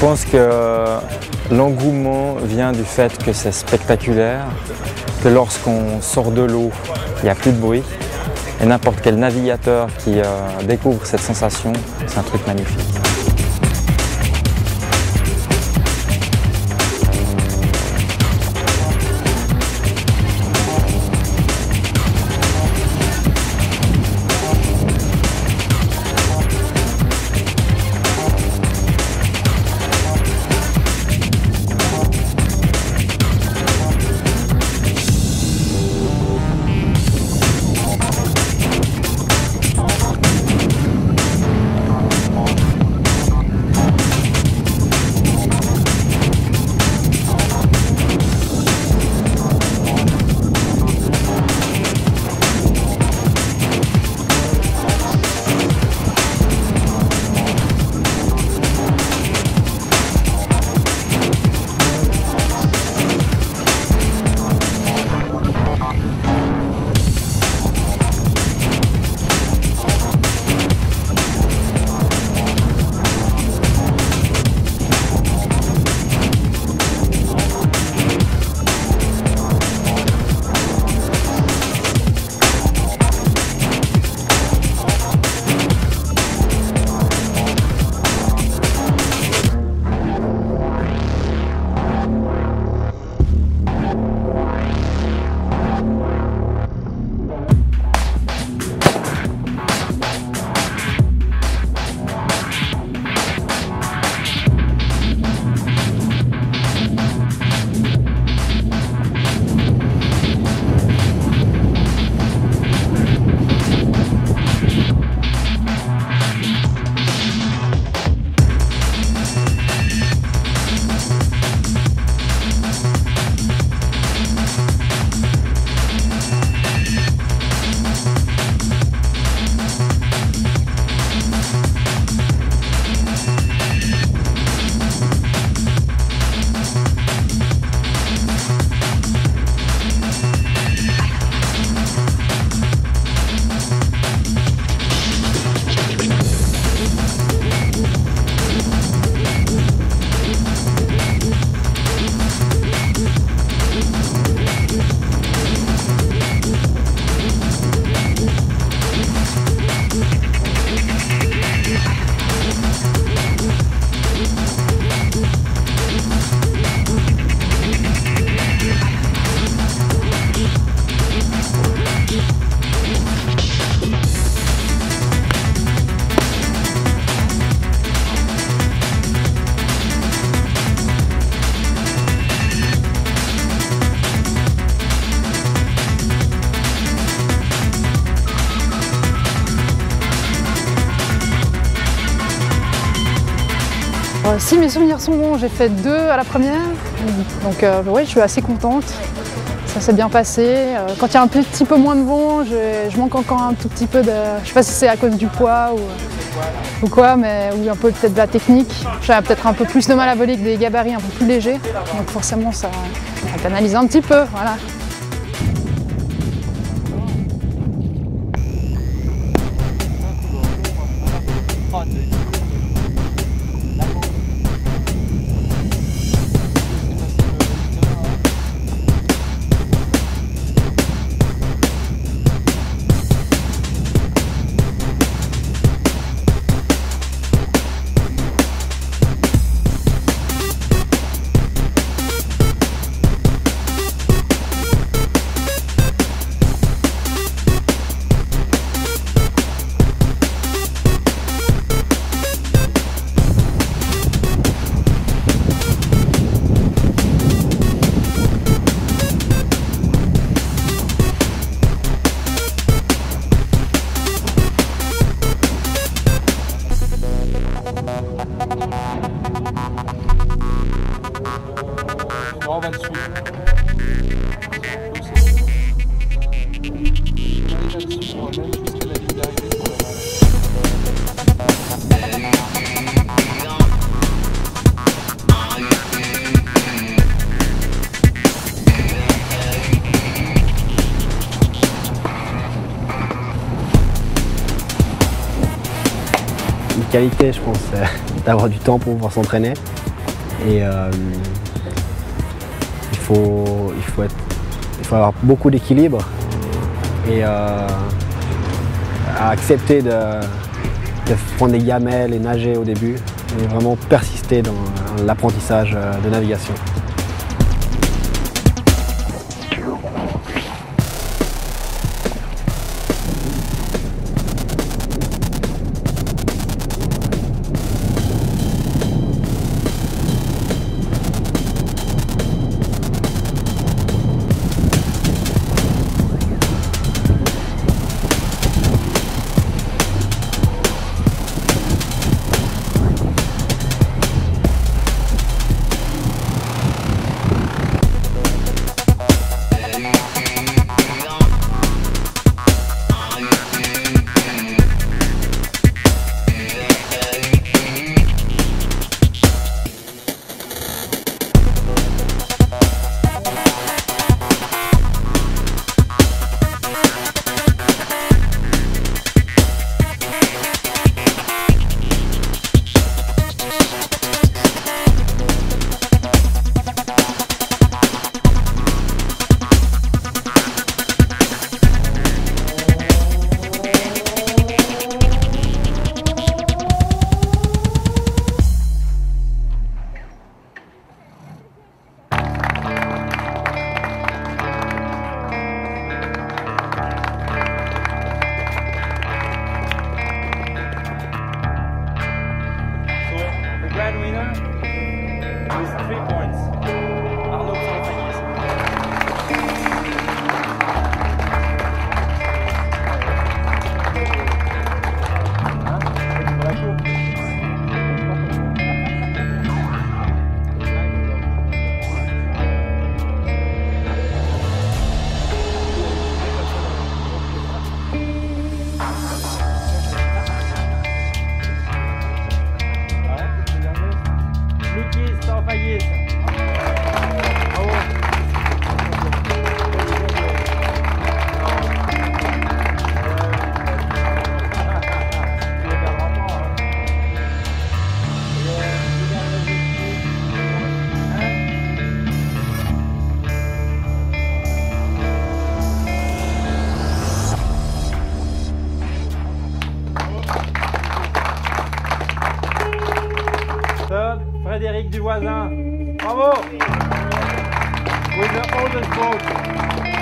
pense que l'engouement vient du fait que c'est spectaculaire, que lorsqu'on sort de l'eau, il n'y a plus de bruit. Et n'importe quel navigateur qui euh, découvre cette sensation, c'est un truc magnifique. Si mes souvenirs sont bons, j'ai fait deux à la première, donc euh, oui, je suis assez contente. Ça s'est bien passé. Euh, quand il y a un petit peu moins de vent, je, manque encore un tout petit peu de. Je sais pas si c'est à cause du poids ou, ou quoi, mais ou un peu peut-être de la technique. J'avais peut-être un peu plus de mal à voler que des gabarits un peu plus légers, donc forcément ça, ça un petit peu, voilà. On va. Une qualité, je pense, euh, d'avoir du temps pour pouvoir s'entraîner. Et euh, il, faut il faut avoir beaucoup d'équilibre et euh, accepter de, de prendre des gamelles et nager au début et vraiment persister dans l'apprentissage de navigation. Frédéric Duvoisin. Bravo With the oldest boat.